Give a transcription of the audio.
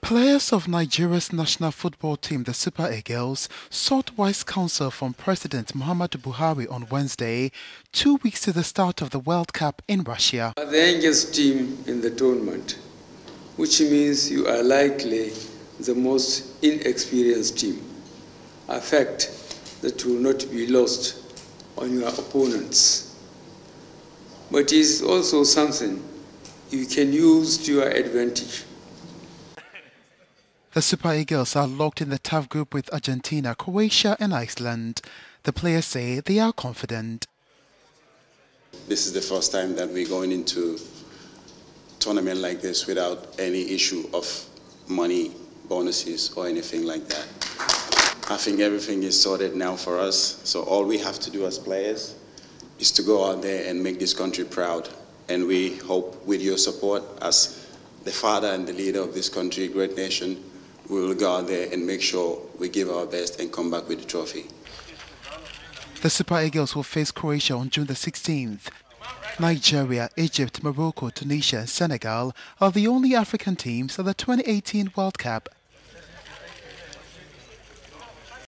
Players of Nigeria's national football team, the Super Eagles, sought wise counsel from President Muhammadu Buhari on Wednesday, two weeks to the start of the World Cup in Russia. The youngest team in the tournament, which means you are likely the most inexperienced team, a fact that will not be lost on your opponents. But it is also something you can use to your advantage. The Super Eagles are locked in the tough group with Argentina, Croatia and Iceland. The players say they are confident. This is the first time that we're going into tournament like this without any issue of money, bonuses or anything like that. I think everything is sorted now for us. So all we have to do as players is to go out there and make this country proud. And we hope with your support as the father and the leader of this country, great nation, we will go out there and make sure we give our best and come back with the trophy. The Super Eagles will face Croatia on June the 16th. Nigeria, Egypt, Morocco, Tunisia and Senegal are the only African teams at the 2018 World Cup